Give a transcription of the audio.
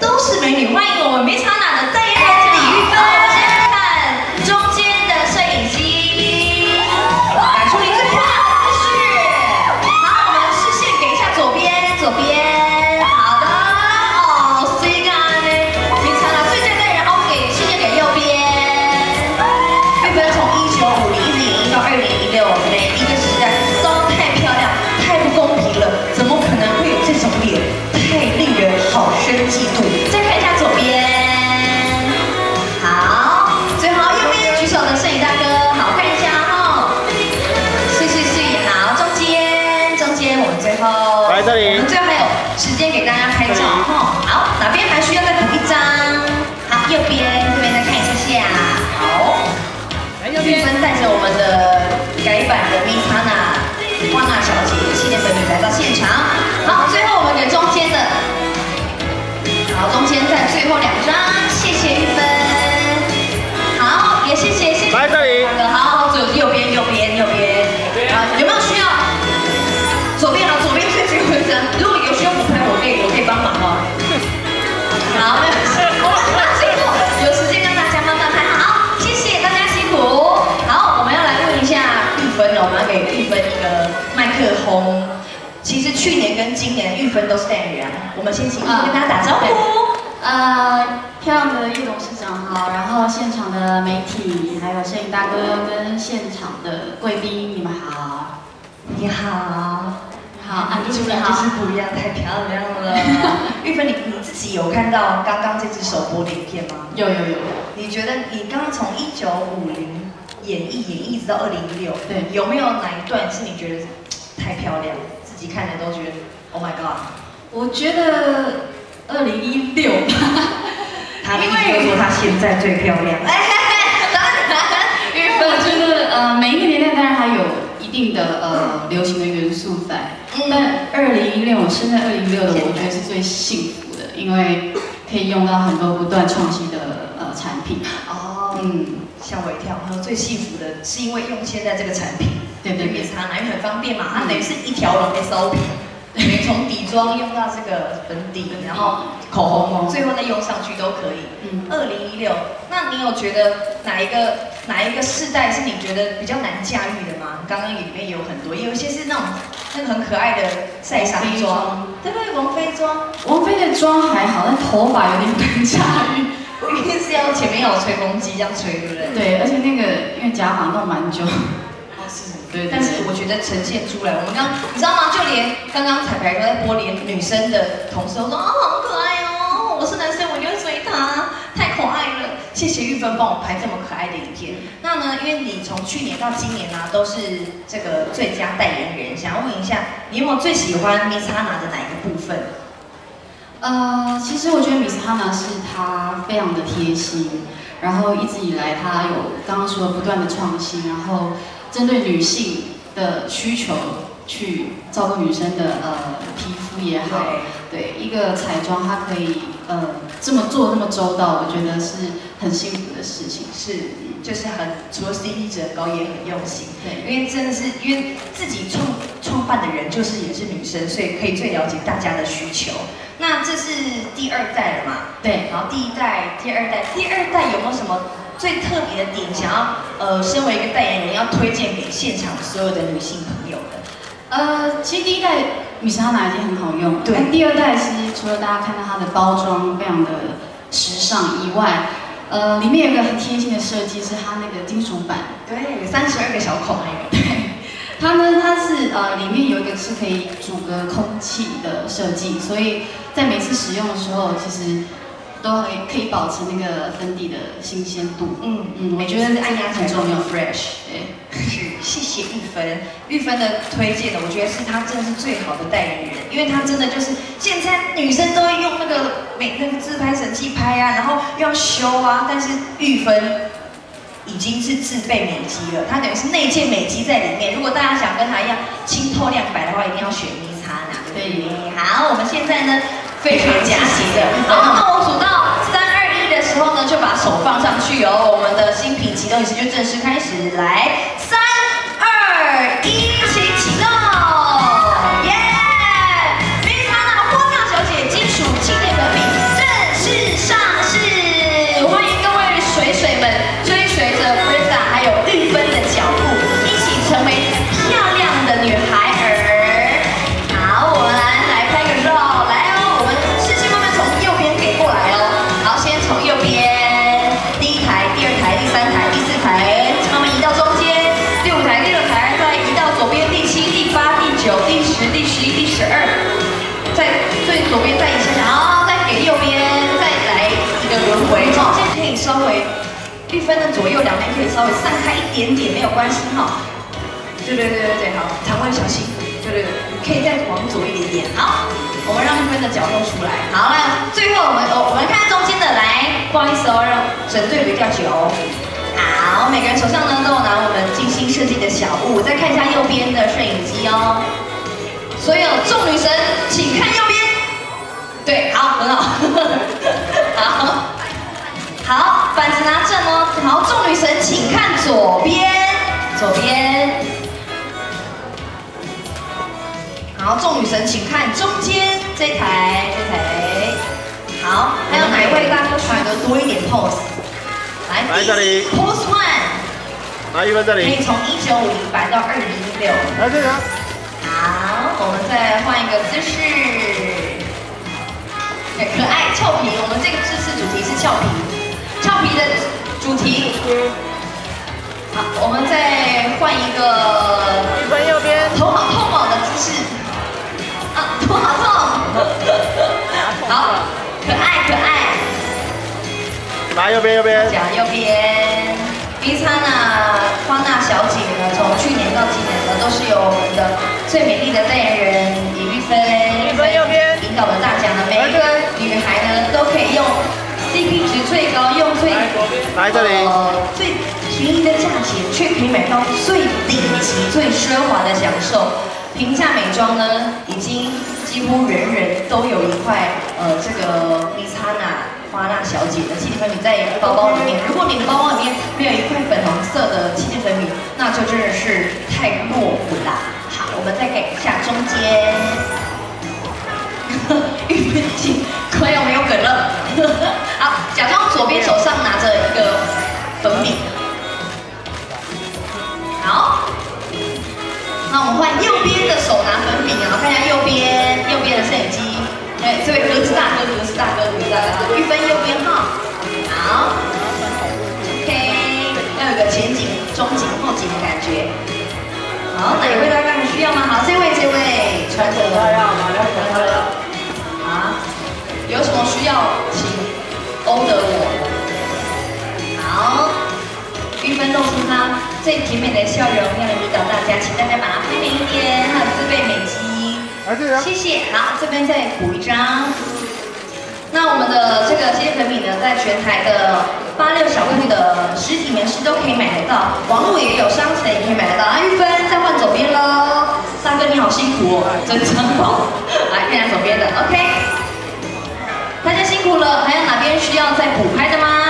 都是美女，欢迎我们梅超娜后，来这里我们最后还有时间给大家拍照哈，好，哪边还需要再补一张？好，右边这边再看一下下，好。玉芬带着我们的改版的 Miss Hana 花娜小姐系列美女来到现场。我们先请玉芬跟大家打招呼。呃，漂亮的叶董事长好，然后现场的媒体，还有摄影大哥跟现场的贵宾，你们好。你好。好，啊，出来就是不一样，太漂亮了。玉芬，你你自己有看到刚刚这支首播的影片吗？有有有，你觉得你刚刚从一九五零演绎演绎一直到二零一六，对有没有哪一段是你觉得太漂亮，自己看着都觉得 Oh my God？我觉得二零一六吧。他的意思说他现在最漂亮。当然，玉我芬觉得呃，每一个年代当然还有一定的呃流行的元素在，嗯。但二零一六，现在二零一六的我觉得是最幸福的，因为可以用到很多不断创新的呃产品。哦，嗯，吓我一跳。他说最幸福的是因为用现在这个产品，对对对。也是它奶很方便嘛，它等于是一条龙 SOP，从底妆用到这个粉底，然后口红，最后再用上去都可以。嗯二零一六，那你有觉得哪一个哪一个世代是你觉得比较难驾驭的吗？刚刚里面也有很多，也有一些是那种那个很可爱的晒伤妆妆，对对，王菲妆，王菲的妆还好，但头发有点难驾驭。一定是要前面要有吹风机这样吹，对不对？对，而且那个因为假发弄蛮久。哦，是，对但是我觉得呈现出来，我们刚你知道吗？就连刚刚彩排都在播，连女生的同事都说哦，好可爱哦，我是男生，我就会追他，太可爱了。谢谢玉芬帮我拍这么可爱的影片。那呢，因为你从去年到今年呢、都是这个最佳代言人，想要问一下，你有没有最喜欢 Miss Hana 的哪一个部分？呃，其实我觉得米斯哈娜是她非常的贴心，然后一直以来她有刚刚说的不断的创新，然后针对女性的需求去照顾女生的呃皮肤也好，对一个彩妆它可以呃这么做那么周到，我觉得是很幸福的事情。是，就是很除了 CP 值很高，也很用心。对，因为真的是因为自己创创办的人就是也是女生，所以可以最了解大家的需求。那这是第二代了嘛？对，然后第一代、第二代，第二代有没有什么最特别的点，想要呃，身为一个代言人要推荐给现场所有的女性朋友的？呃，其实第一代米莎娜已经很好用，对第二代其实除了大家看到它的包装非常的时尚以外，呃，里面有一个很贴心的设计，是它那个金属板。对，三十二个小孔那个。对，它呢，它是呃里面有一个是可以阻隔空气的设计，所以在每次使用的时候，其实都可以可以保持那个粉底的新鲜度。嗯嗯，我我觉得按压很重要。fresh。对，是，谢谢玉芬。玉芬的推荐呢，我觉得是她真的是最好的代言人，因为她真的就是现在女生都会用那个美那个自拍神器拍啊，然后又要修啊，但是玉芬已经是自备美肌了，它等于是内建美肌在里面。如果大家想跟她一样清透亮白的话，一定要选 Miss Hana，对？好，我们现在呢非常加急的，好，那我数正式开始，来，左右两边可以稍微散开一点点，没有关系哈。对对对对对，好，肠胃小心。对对对，可以再往左一点点。好，我们让这边的脚露出来。好，了，最后我们我我们看中间的，来，不好意思哦，让整队比较久。好，每个人手上呢都有板子拿正哦。好，众女神，请看左边，左边。好，众女神，请看中间这台，这台。好，还有哪一位大哥选的多一点 pose？来，来这里，pose one。来，玉芬这里。可以从一九五零摆到二零一六。来这里。好，我们再换一个姿势。对，可爱俏皮。我们这个这次主题是俏皮，俏皮的主题。好，我们再换一个。玉芬右边。头好痛哦的姿势。啊，头好痛。好，可爱可爱。来右边右边。讲右边。B 餐啊，花娜小姐呢，从去年到今年呢，都是由我们的最美丽的代言人最高，用最来这里最便宜的价钱，却可以买到最顶级、最奢华的享受。平价美妆呢，已经几乎人人都有一块呃这个 Miss Hana 花娜小姐的气垫粉饼在包包里面。如果你的包包里面没有一块粉红色的气垫粉饼，那就真的是太落伍啦。好，我们再改一下中间，玉芬姐快要左边手上拿着一个粉饼。好。那我们换右边的手拿粉饼啊，看一下右边，右边的摄影机，哎，这位格子大哥，格子大哥，格子大哥，最甜美的笑容，要来引导大家，请大家把它拍美一点，还有自备美肌。谢谢。好，这边再补一张。那我们的这个肌粉饼呢，在全台的八六小柜的实体门市都可以买得到，网络也有，商城也可以买得到。啊，玉芬再换左边喽，大哥你好辛苦哦，真真好。来，看下左边的，OK。大家辛苦了，还有哪边需要再补拍的吗？